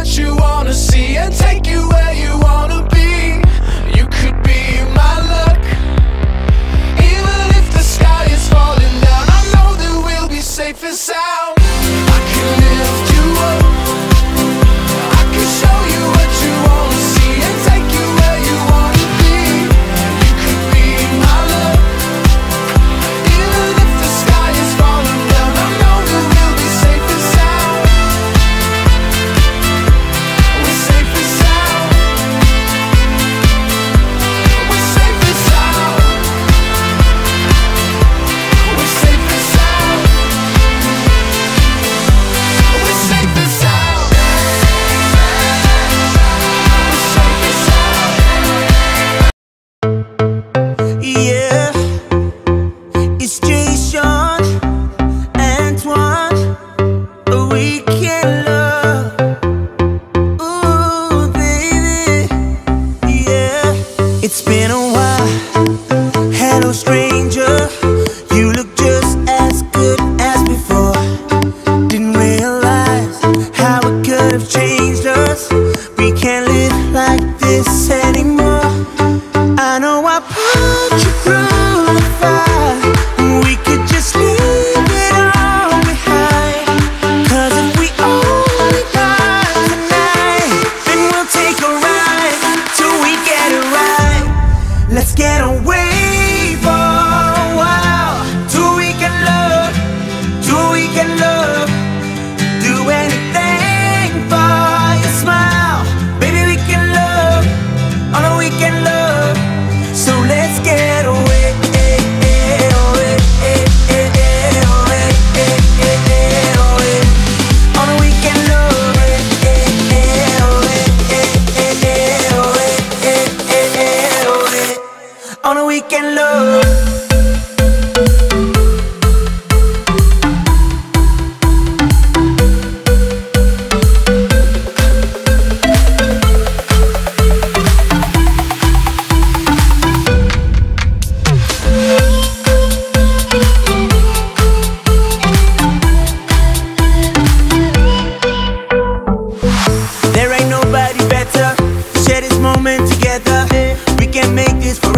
what you wanna see and take you where It's Jason, Antoine, love. Ooh, baby, yeah. It's been a while. Hello, stranger. together. We can make this.